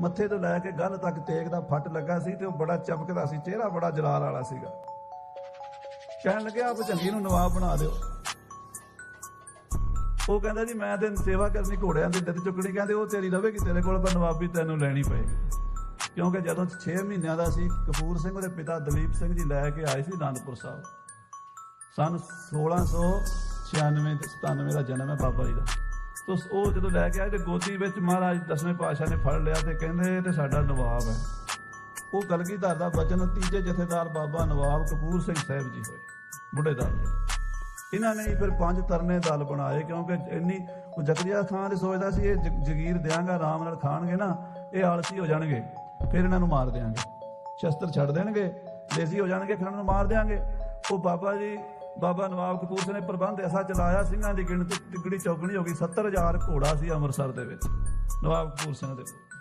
ਮੱਥੇ ਤੋਂ ਲੈ ਕੇ ਗੱਲ ਤੱਕ ਤੇਗ ਦਾ ਫੱਟ ਲੱਗਾ ਸੀ ਤੇ ਉਹ ਬੜਾ ਚਮਕਦਾ ਸੀ, ਚਿਹਰਾ ਬੜਾ ਜਲਾਲ ਵਾਲਾ ਸੀਗਾ। ਕਹਿਣ ਲੱਗਿਆ, ਆਪ ਚੰਗੀ ਨੂੰ ਨਵਾਬ ਬਣਾ ਦਿਓ। ਉਹ ਕਹਿੰਦਾ, ਜੀ, ਮੈਂ ਤੇ ਸੇਵਾ ਕਰਨੀ ਘੋੜਿਆਂ ਦੀ ਦਿੱਤ ਚੁੱਕਣੀ। ਕਹਿੰਦੇ, ਉਹ ਤੇਰੀ ਰਵੇਗੀ, ਤੇਰੇ ਕੋਲ ਪਰ ਨਵਾਬੀ ਤੈਨੂੰ ਲੈਣੀ ਪਏਗੀ। ਕਿਉਂਕਿ ਜਦੋਂ 6 ਮਹੀਨਿਆਂ ਦਾ ਸੀ, ਕਪੂਰ ਸਿੰਘ ਉਹਦੇ ਪਿਤਾ ਦਲੀਪ ਸਿੰਘ ਜੀ ਲੈ ਕੇ ਆਏ ਸੀ ਅਨੰਦਪੁਰ ਸਾਹਿਬ। ਸਨ 1696 ਤੇ 97 ਦਾ ਜਨਮ ਹੈ ਬਾਬਾ ਜੀ ਦਾ। ਤੋ ਉਹ ਜਦੋਂ ਲੈ ਕੇ ਆਏ ਤੇ ਗੋਦੀ ਵਿੱਚ ਮਹਾਰਾਜ ਦਸਵੇਂ ਪਾਤਸ਼ਾਹ ਨੇ ਫੜ ਲਿਆ ਤੇ ਕਹਿੰਦੇ ਤੇ ਸਾਡਾ ਨਵਾਬ ਹੈ। ਉਹ ਕਲਗੀਧਰ ਦਾ ਬਚਨ ਤੀਜੇ ਜਥੇਦਾਰ ਬਾਬਾ ਨਵਾਬ ਕਪੂਰ ਸਿੰਘ ਸਾਹਿਬ ਜੀ ਹੋਏ ਬੁੱਢੇ ਦਲ ਇਹਨਾਂ ਨੇ ਫਿਰ ਪੰਜ ਤਰਨੇ ਦਲ ਬਣਾਏ ਕਿਉਂਕਿ ਇੰਨੀ ਉਹ ਜ਼ਕਰੀਆ ਖਾਨ ਦੇ ਸੋਚਦਾ ਸੀ ਇਹ ਜਗੀਰ ਦਿਆਂਗਾ ਆਰਾਮ ਨਾਲ ਖਾਣਗੇ ਨਾ, ਇਹ ਆਲਸੀ ਹੋ ਜਾਣਗੇ, ਫਿਰ ਇਹਨਾਂ ਨੂੰ ਮਾਰ ਦਿਆਂਗੇ। ਸ਼ਸਤਰ ਛੱਡ ਦੇਣਗੇ, ਦੇਸੀ ਹੋ ਜਾਣਗੇ, ਫਿਰ ਇਹਨਾਂ ਨੂੰ ਮਾਰ ਦਿਆਂਗੇ। ਉਹ ਬਾਬਾ ਜੀ ਬਾਬਾ ਨਵਾਬ ਕਪੂਰ ਸਿੰਘ ਨੇ ਪ੍ਰਬੰਧ ਐਸਾ ਚਲਾਇਆ, ਸਿੰਘਾਂ ਦੀ ਗਿਣਤੀ ਤਿੱਗੜੀ ਚੌਗਣੀ ਹੋ ਗਈ 70000 ਘੋੜਾ ਸੀ ਅੰਮ੍ਰਿਤਸਰ ਦੇ ਵਿੱਚ, ਨਵਾਬ ਕਪੂਰ ਸਿੰਘ ਦੇ ਕੋਲ।